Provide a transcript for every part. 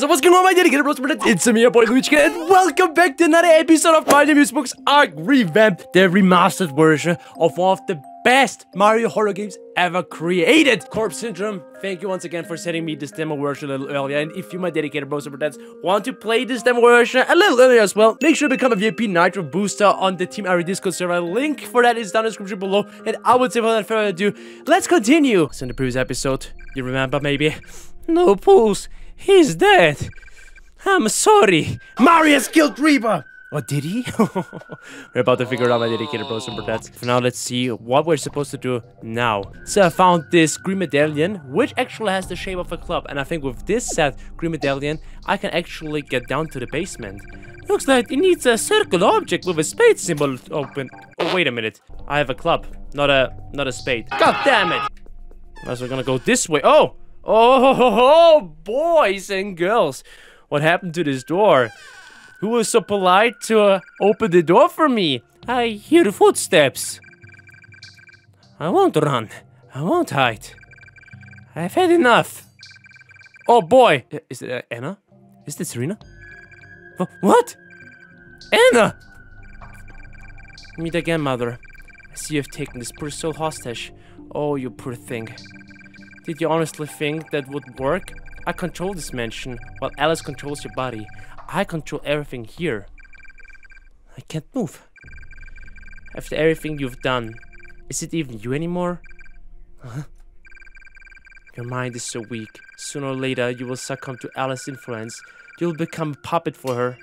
So what's going on my dedicated bros? It's me, your boy Luigi, and welcome back to another episode of Mario Music Box Arc Revamped, the remastered version of one of the best Mario horror games ever created. Corpse Syndrome, thank you once again for sending me this demo version a little earlier. And if you, my dedicated bros and want to play this demo version a little earlier as well, make sure to become a VIP Nitro booster on the Team Ari Discord server. Link for that is down in the description below. And I would say without further ado, let's continue. So in the previous episode, you remember maybe? No pulse. He's dead. I'm sorry. Mario has killed Reba. What oh, did he? we're about to figure it out, my dedicated bros and dads. For now, let's see what we're supposed to do now. So I found this green medallion, which actually has the shape of a club. And I think with this set green medallion, I can actually get down to the basement. Looks like it needs a circle object with a spade symbol open. Oh, wait a minute. I have a club, not a not a spade. God damn it! Unless we're gonna go this way. Oh! Oh, boys and girls. What happened to this door? Who was so polite to uh, open the door for me? I hear footsteps. I won't run. I won't hide. I've had enough. Oh boy. Is it uh, Anna? Is this Serena? Wh what? Anna! Meet again, mother. I see you have taken this poor soul hostage. Oh, you poor thing. Did you honestly think that would work? I control this mansion, while Alice controls your body. I control everything here. I can't move. After everything you've done, is it even you anymore? Your mind is so weak. Sooner or later, you will succumb to Alice's influence. You'll become a puppet for her.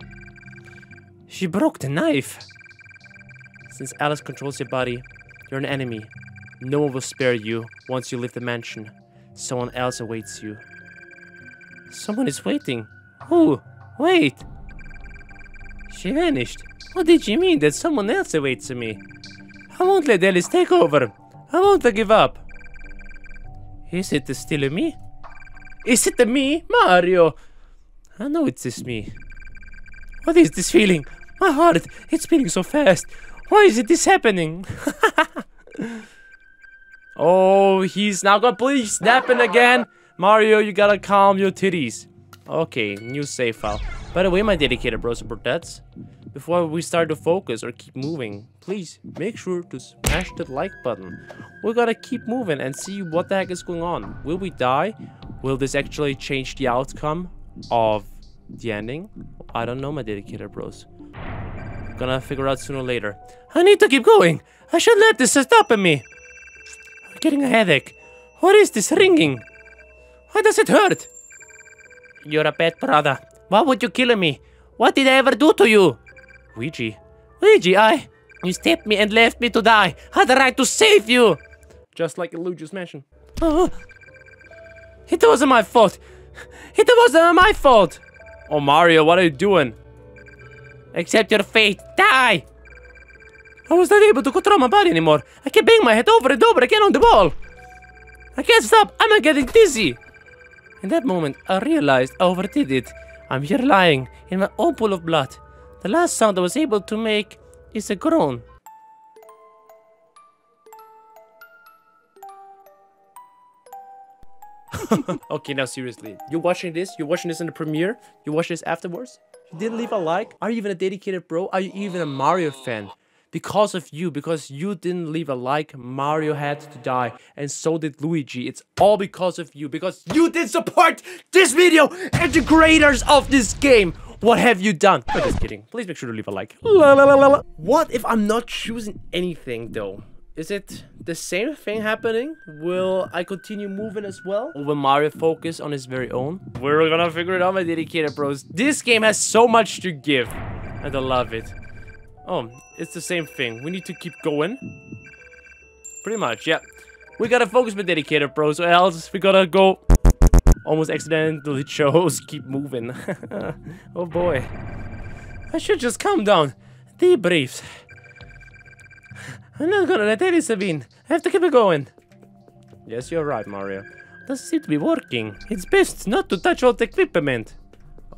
She broke the knife. Since Alice controls your body, you're an enemy. No one will spare you once you leave the mansion. Someone else awaits you. Someone is waiting. Who? Wait. She vanished. What did she mean that someone else awaits me? I won't let Alice take over. I won't give up. Is it still me? Is it me? Mario! I know it's just me. What is this feeling? My heart, it's beating so fast. Why is it this happening? oh, he's now got completely snapping again. Mario, you gotta calm your titties. Okay, new save file. By the way, my dedicated bros and before we start to focus or keep moving, please make sure to smash the like button. We gotta keep moving and see what the heck is going on. Will we die? Will this actually change the outcome of the ending? I don't know, my dedicated bros. Gonna figure out sooner or later. I need to keep going. I should let this stop at me. I'm getting a headache. What is this ringing? Why does it hurt? You're a bad brother. Why would you kill me? What did I ever do to you? Luigi. Luigi, I... You stabbed me and left me to die. I had the right to save you. Just like Luigi's mansion. Oh, it wasn't my fault. It wasn't my fault. Oh, Mario, what are you doing? Accept your fate. Die. I was not able to control my body anymore. I kept banging my head over and over again on the wall. I can't stop. I'm getting dizzy. In that moment, I realized I overdid it. I'm here lying in my own pool of blood. The last sound I was able to make is a groan. okay, now seriously. You're watching this? You're watching this in the premiere? You watch this afterwards? You didn't leave a like? Are you even a dedicated bro? Are you even a Mario fan? Because of you, because you didn't leave a like, Mario had to die. And so did Luigi. It's all because of you. Because you did support this video and the creators of this game. What have you done? I'm just kidding. Please make sure to leave a like. La, la, la, what if I'm not choosing anything though? Is it the same thing happening? Will I continue moving as well? Or will Mario focus on his very own? We're gonna figure it out, my dedicated bros. This game has so much to give. And I love it. Oh, it's the same thing. We need to keep going. Pretty much, yeah. We gotta focus my dedicated bro. So else we gotta go... Almost accidentally chose keep moving. oh boy. I should just calm down. Breaths. I'm not gonna let any Sabine. I have to keep it going. Yes, you're right, Mario. Doesn't seem to be working. It's best not to touch all the equipment.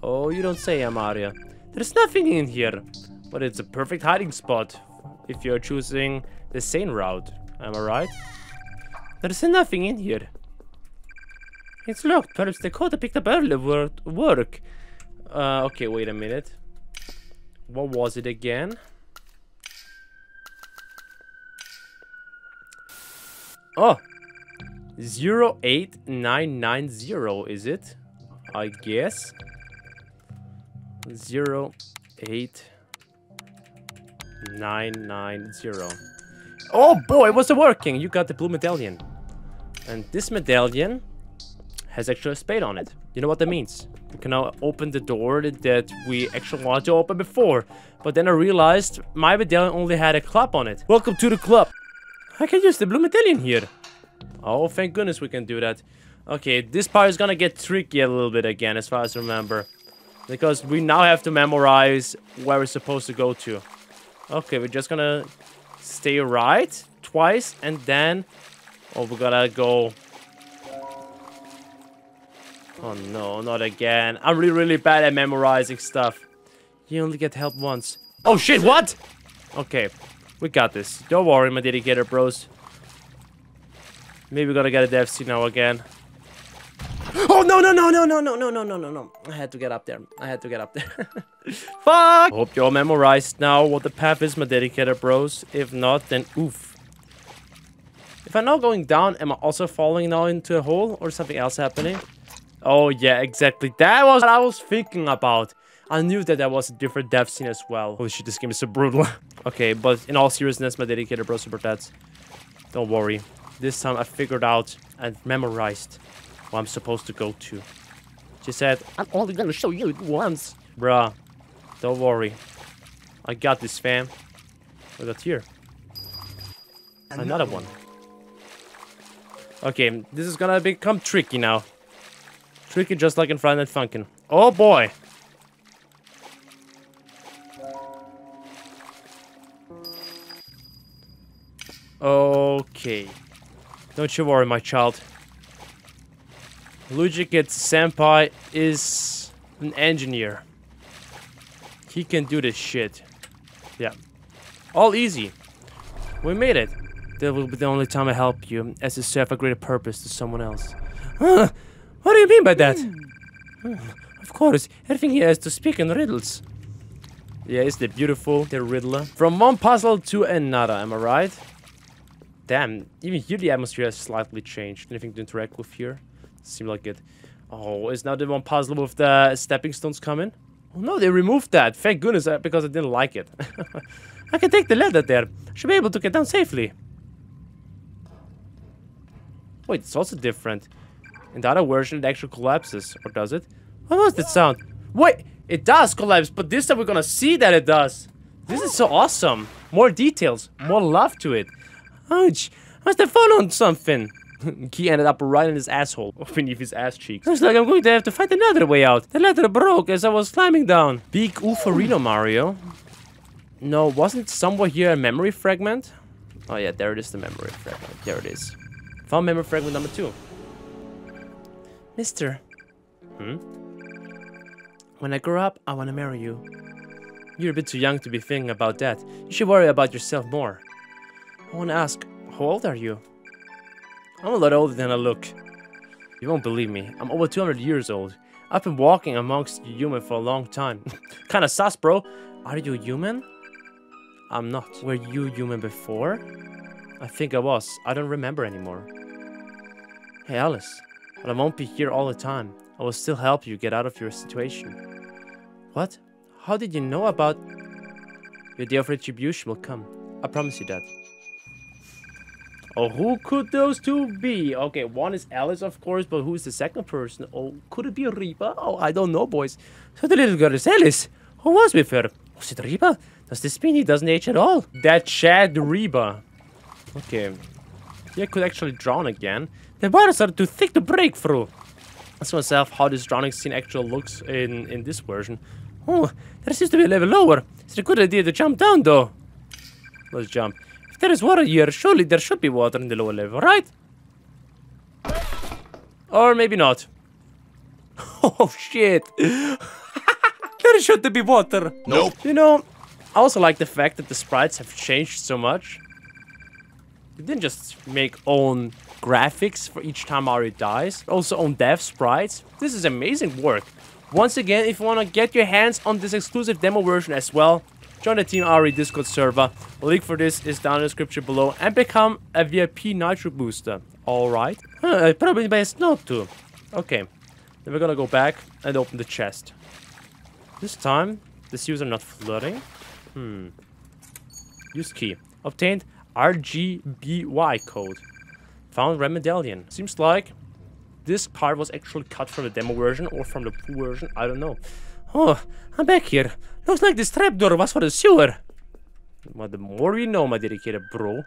Oh, you don't say, Mario. There's nothing in here. But it's a perfect hiding spot if you're choosing the sane route. Am I right? There's nothing in here. It's locked. Perhaps the code I picked up earlier won't work. Uh, okay, wait a minute. What was it again? Oh, 08990 is it? I guess. 08990. Oh boy, was it working? You got the blue medallion. And this medallion has actually a spade on it. You know what that means? We can now open the door that we actually wanted to open before. But then I realized my medallion only had a club on it. Welcome to the club. I can use the blue medallion here. Oh, thank goodness we can do that. Okay, this part is gonna get tricky a little bit again, as far as I remember. Because we now have to memorize where we're supposed to go to. Okay, we're just gonna stay right twice, and then... Oh, we gotta go... Oh no, not again. I'm really, really bad at memorizing stuff. You only get help once. Oh shit, what? Okay, we got this. Don't worry, my dedicator bros. Maybe we gotta get a dev now again. Oh no no no no no no no no no no no! I had to get up there. I had to get up there. Fuck! Hope you all memorized now what the path is, my dedicator bros. If not, then oof. If I'm now going down, am I also falling now into a hole or something else happening? Oh yeah, exactly. That was what I was thinking about. I knew that there was a different death scene as well. Holy shit, this game is so brutal. okay, but in all seriousness, my dedicator bros super dads. Don't worry. This time I figured out and memorized I'm supposed to go to. She said, I'm only gonna show you it once. Bruh, don't worry. I got this, fam. I got here. Another one. Okay, this is gonna become tricky now. Tricky just like in Friday Night Funkin'. Oh boy! Okay. Don't you worry, my child. Luigi Kid Senpai is an engineer. He can do this shit. Yeah. All easy. We made it. That will be the only time I help you, as to serve a greater purpose to someone else. Huh? What do you mean by that? Of course, everything here has to speak in riddles. Yeah, isn't it beautiful, the riddler? From one puzzle to another, am I right? Damn, even here the atmosphere has slightly changed. Anything to interact with here? Seem like it. Oh, is now the one puzzle with the stepping stones coming? Oh no, they removed that. Thank goodness, uh, because I didn't like it. I can take the ladder there. Should be able to get down safely. Wait, it's also different. In the other version, it actually collapses. Or does it? What was that sound? Wait, it does collapse, but this time we're gonna see that it does. This is so awesome. More details, more love to it. Ouch, I must have fallen on something. Key ended up right in his asshole, beneath his ass cheeks. Looks like I'm going to have to find another way out. The ladder broke as I was climbing down. Big Ulfarino, Mario. No, wasn't somewhere here a memory fragment? Oh yeah, there it is, the memory fragment. There it is. Found memory fragment number two. Mister. Hmm? When I grow up, I want to marry you. You're a bit too young to be thinking about that. You should worry about yourself more. I want to ask, how old are you? I'm a lot older than I look. You won't believe me. I'm over 200 years old. I've been walking amongst you human for a long time. Kinda sus, bro. Are you human? I'm not. Were you human before? I think I was. I don't remember anymore. Hey, Alice. But I won't be here all the time. I will still help you get out of your situation. What? How did you know about... Your day of retribution will come. I promise you that. Oh, who could those two be? Okay, one is Alice, of course, but who's the second person? Oh, could it be Reba? Oh, I don't know, boys. So the little girl is Alice. Who was with her? Was it Reba? Does this mean he doesn't age at all? That Chad Reba. Okay. He could actually drown again. The waters are too thick to break through. Ask myself how this drowning scene actually looks in, in this version. Oh, there seems to be a level lower. It's a good idea to jump down, though. Let's jump. There is water here, surely there should be water in the lower level, right? Or maybe not. Oh, shit. there should be water. Nope. You know, I also like the fact that the sprites have changed so much. They didn't just make own graphics for each time Mario dies. Also on death sprites. This is amazing work. Once again, if you want to get your hands on this exclusive demo version as well, join the Team Ari Discord server. The link for this is down in the description below and become a VIP Nitro booster. Alright. Huh, probably best not to. Okay. Then we're gonna go back and open the chest. This time, the seals are not flooding. Hmm. Use key. Obtained RGBY code. Found red medallion. Seems like this part was actually cut from the demo version or from the full version. I don't know. Oh, I'm back here. Looks like this trapdoor was for the sewer. Well, the more we know, my dedicated bro.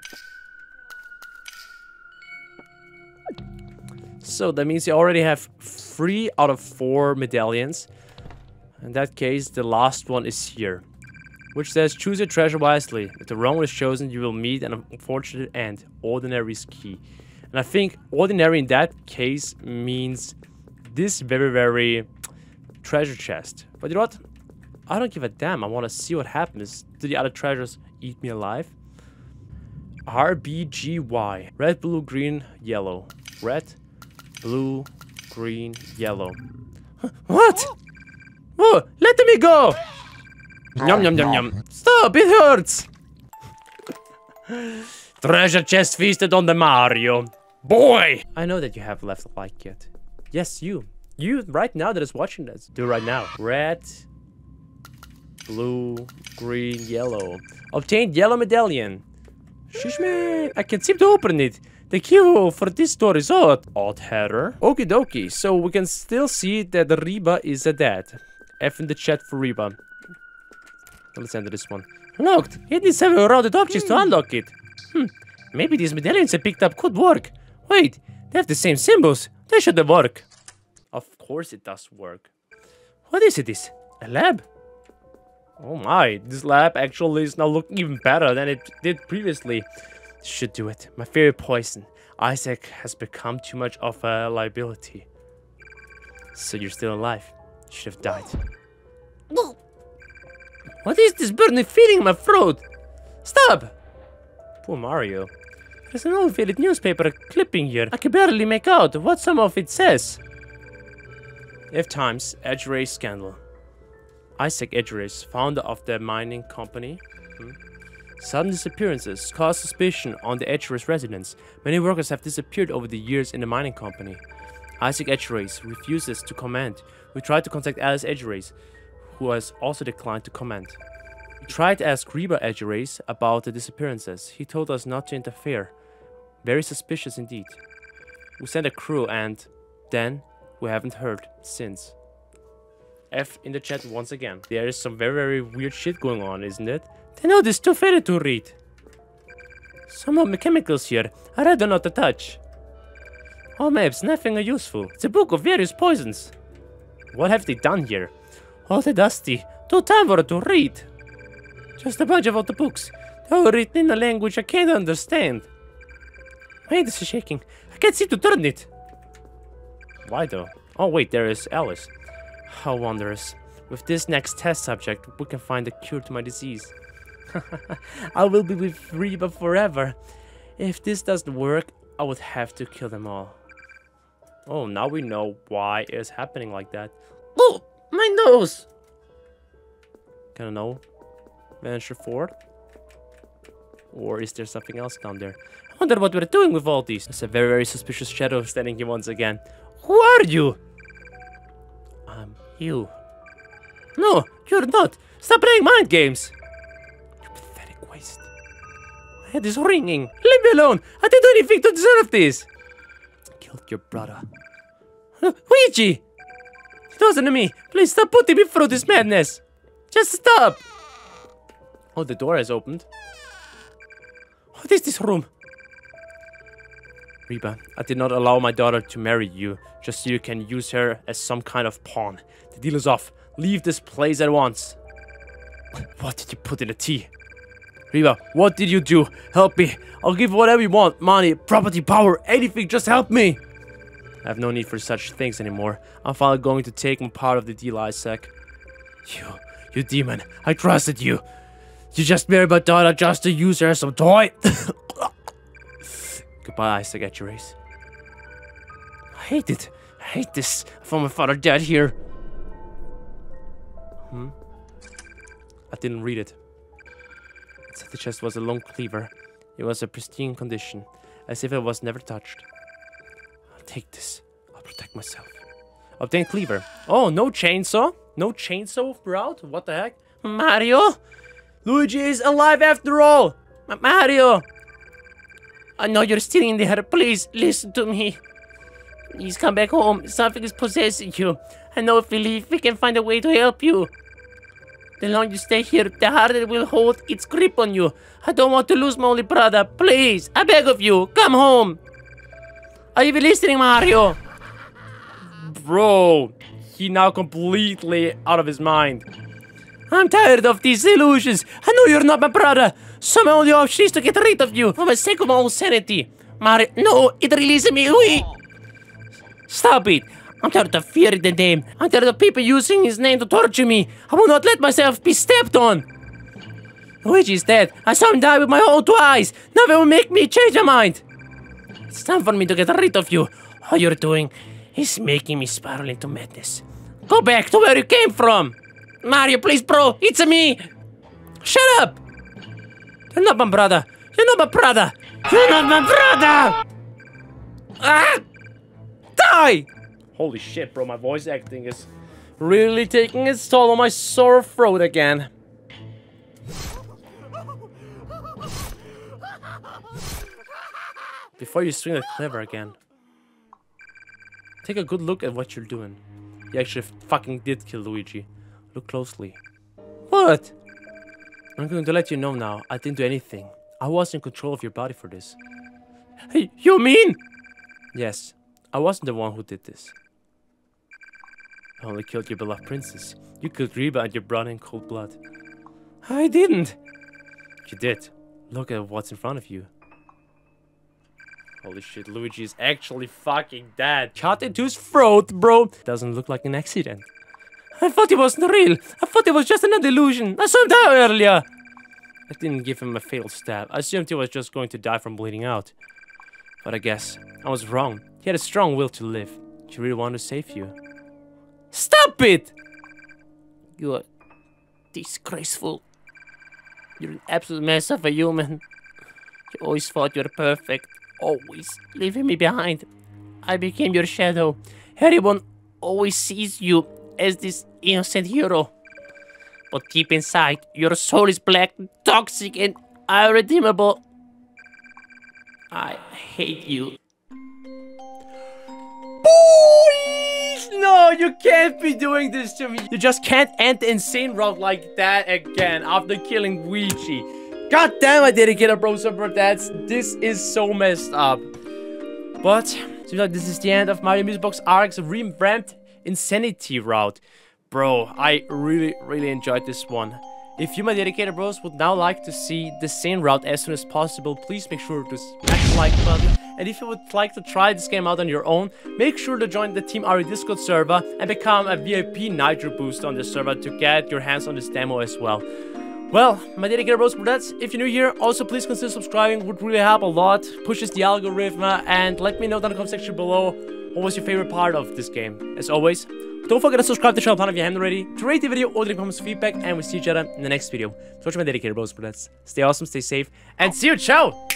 So that means you already have three out of four medallions. In that case, the last one is here. Which says, choose your treasure wisely. If the wrong one is chosen, you will meet an unfortunate end. Ordinary is key. And I think ordinary in that case means this very, very treasure chest. But you know what? I don't give a damn. I want to see what happens. Do the other treasures eat me alive? RBGY. Red, blue, green, yellow. Red, blue, green, yellow. What? Oh, let me go! Yum, yum, yum, yum. Stop, it hurts! Treasure chest feasted on the Mario. Boy! I know that you have left a like yet. Yes, you. You right now that is watching this. Do right now. Red, blue, green, yellow. Obtained yellow medallion. Shush. I can't seem to open it. The key for this door is odd. Odd header. Okie dokie. So we can still see that Reba is a dead. F in the chat for Reba. Let's enter this one. Locked. It needs several rounded objects to unlock it. Hmm. Maybe these medallions I picked up could work. Wait, they have the same symbols. They should work. Of course it does work. What is it? This a lab? Oh my, this lab actually is now looking even better than it did previously. Should do it. My favorite poison. Isaac has become too much of a liability. So you're still alive. You should have died. What is this burning feeling in my throat? Stop! Poor Mario. There's an old newspaper clipping here. I can barely make out what some of it says. F Times Edgeris Scandal. Isaac Edgeris, founder of the mining company. Hmm. Sudden disappearances cause suspicion on the Edgeris residents. Many workers have disappeared over the years in the mining company. Isaac Edgeris refuses to comment. We tried to contact Alice Edgeris, who has also declined to comment. We tried to ask Reba Edgeris about the disappearances. He told us not to interfere. Very suspicious indeed. We sent a crew and then we haven't heard since. F in the chat once again. There is some very, very weird shit going on, isn't it? They know this too faded to read. Some of the chemicals here are rather not to touch. All oh, maps, nothing useful. It's a book of various poisons. What have they done here? Oh, all the dusty. No time for it to read. Just a bunch of other books. They're all written in a language I can't understand. My hand is shaking. I can't seem to turn it. Why though? Oh wait, there is Alice. How wondrous. With this next test subject, we can find a cure to my disease. I will be with Reba forever. If this doesn't work, I would have to kill them all. Oh, now we know why it's happening like that. Oh, my nose! Can I know? Venture forward? Or is there something else down there? I wonder what we're doing with all these. There's a very, very suspicious shadow standing here once again. Who are you? You. No, you're not. Stop playing mind games. You pathetic waste. My head is ringing. Leave me alone. I didn't do anything to deserve this. Killed your brother. Luigi! It wasn't me. Please stop putting me through this madness. Just stop. Oh, the door has opened. What is this room? Reba, I did not allow my daughter to marry you, just so you can use her as some kind of pawn. The deal is off. Leave this place at once. What did you put in the tea? Reba, what did you do? Help me. I'll give whatever you want. Money, property, power, anything. Just help me. I have no need for such things anymore. I'm finally going to take my part of the deal, Isaac. You, you demon. I trusted you. You just married my daughter just to use her as some toy. Goodbye, Isaac I hate it. I hate this. I found my father dead here. Hmm? I didn't read it. Inside the chest was a long cleaver. It was a pristine condition, as if it was never touched. I'll take this. I'll protect myself. Obtain cleaver. Oh, no chainsaw? No chainsaw route? What the heck? Mario? Luigi is alive after all! Mario! I know you're still in there. Please, listen to me. Please come back home. Something is possessing you. I know if we leave, we can find a way to help you. The longer you stay here, the harder it will hold its grip on you. I don't want to lose my only brother. Please, I beg of you, come home. Are you listening, Mario? Bro, he now completely out of his mind. I'm tired of these illusions. I know you're not my brother. So my only option is to get rid of you oh, for the sake of my own sanity. Mario, no, it releases me. We. Stop it. I'm tired of fearing the name. I'm tired of people using his name to torture me. I will not let myself be stepped on. Luigi is dead. I saw him die with my own two eyes. Nothing will make me change my mind. It's time for me to get rid of you. All you're doing is making me spiral into madness. Go back to where you came from. Mario, please, bro. It's me. Shut up. You're not my brother. You're not my brother. You're not my brother. Ah! Die! Holy shit, bro. My voice acting is really taking its toll on my sore throat again. Before you swing the clever again, take a good look at what you're doing. You actually fucking did kill Luigi. Look closely. What? I'm going to let you know now, I didn't do anything. I was in control of your body for this. Hey, you mean? Yes, I wasn't the one who did this. I only killed your beloved princess. You killed Reba and your brother in cold blood. I didn't. You did. Look at what's in front of you. Holy shit, Luigi is actually fucking dead. Shot into his throat, bro. Doesn't look like an accident. I thought it wasn't real. I thought it was just an illusion. I saw him die earlier. I didn't give him a fatal stab. I assumed he was just going to die from bleeding out. But I guess I was wrong. He had a strong will to live. He really wanted to save you. Stop it! You are disgraceful. You're an absolute mess of a human. You always thought you were perfect. Always leaving me behind. I became your shadow. Everyone always sees you as this innocent hero. But deep inside, your soul is black, toxic, and irredeemable. I hate you. Boys! No, you can't be doing this to me. You just can't end the insane route like that again after killing Luigi. God damn, I didn't get a bro super that's this is so messed up. But seems like this is the end of Mario Music Box Arc's revamped Insanity route. Bro, I really, really enjoyed this one. If you, my dedicated bros, would now like to see the same route as soon as possible, please make sure to smash the like button. And if you would like to try this game out on your own, make sure to join the Team Ari Discord server and become a VIP Nitro booster on the server to get your hands on this demo as well. Well, my dedicated bros, that's if you're new here, also please consider subscribing, would really help a lot, pushes the algorithm, and let me know down in the comment section below what was your favorite part of this game. As always, don't forget to subscribe to the channel if you haven't already, to rate the video or leave comments feedback, and we'll see each other in the next video. So watch my dedicated bros, but stay awesome, stay safe, and see you, ciao!